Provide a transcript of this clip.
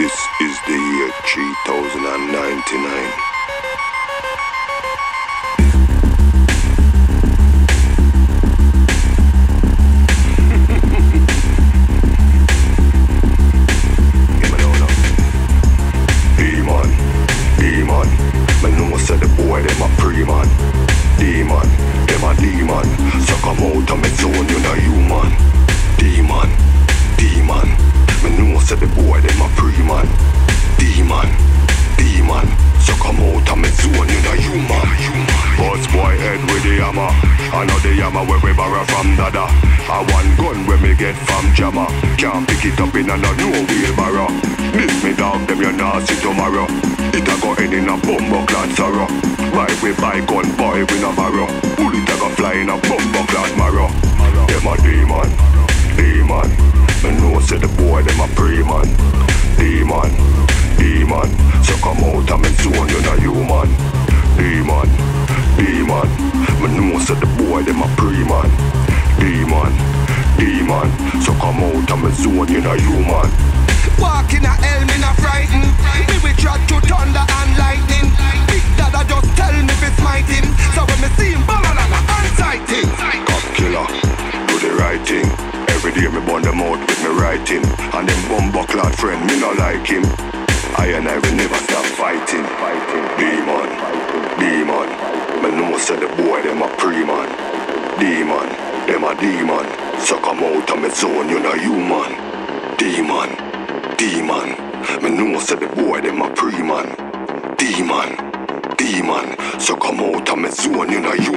This is the year 3099. From Dada. I one gun when me get from Jammer. Can't pick it up in a no wheelbarrow. This me dog them you not see tomorrow. It a go end in a bumbo clad sorrow. Buy we buy gun boy we no borrow. Bullet a go fly in a bumbo clad marrow. Them a demon, demon. Me know say the boy them a pre-man. Demon, zone you no human. Walk in a hell, me not frightened. Me we drag to thunder and lightning. Big Dada just tell me fi smite him. So when me see him, bang on unsight him. Cop killer, do the right thing. Every day me burn them out with me writing. And them bumbo clad friend, me no like him. I and I will never stop fighting. Demon, demon. Me know say the boy them demon. So come out of me zone, you know human. Demon, demon. Me know say the boy them a pre-man. Demon, demon. So come out of me zone, you know human.